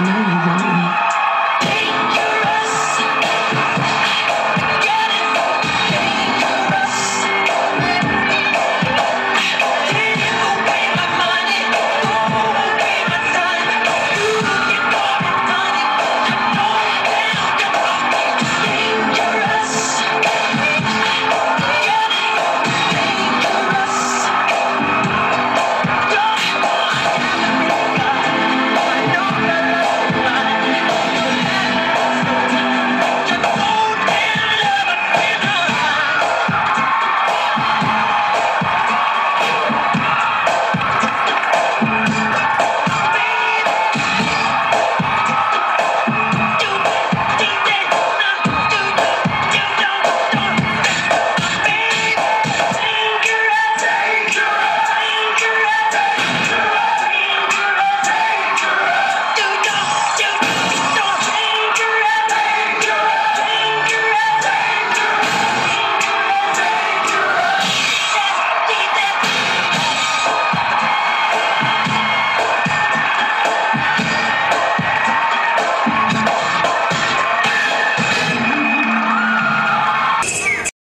know you want me.